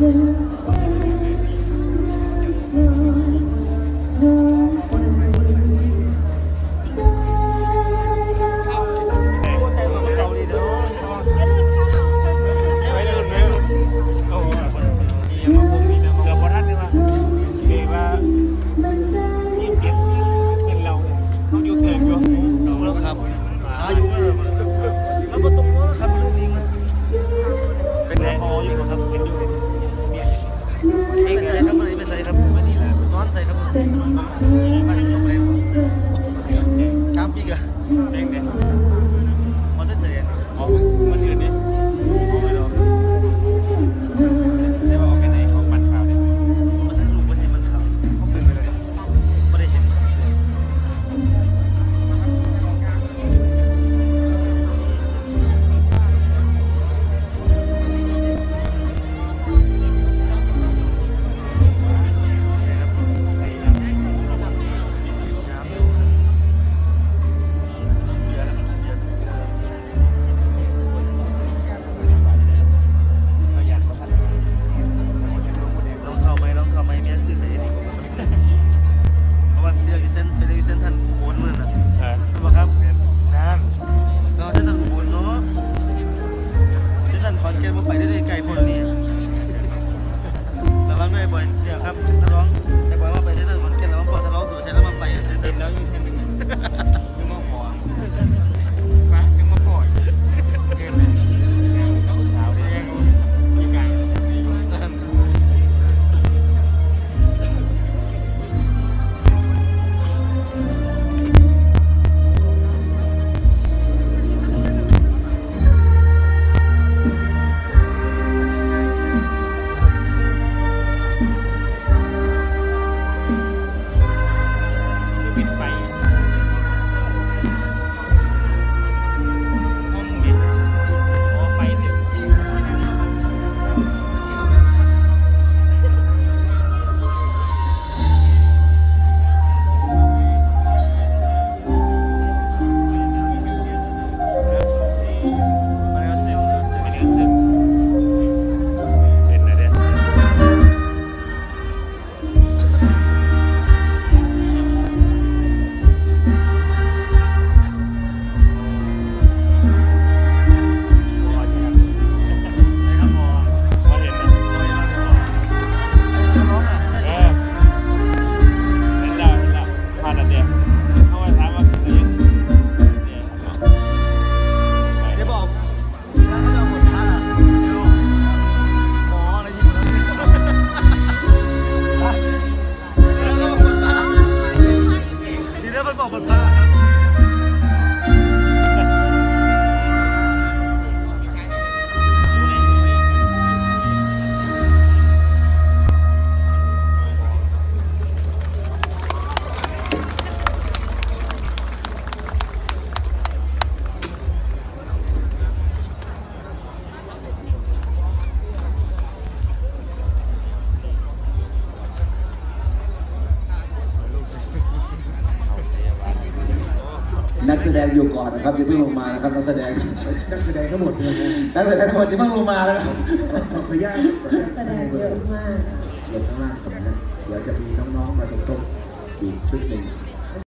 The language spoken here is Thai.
there. 三匹个。 นักแสดงอยู่ก่อนนะครับจะเพิ่งลงมานะครับนักแสดงนักแสดงทั้งหมดเลยนักแสดงทั้งหมดจะเพิ่งลงมาแล้วครับขออนุญาตนักแสดงเยอะมาก เดี๋ยวข้างล่างก่อนนะเดี๋ยวจะมีน้องๆมาสมทบอีกชุดหนึ่ง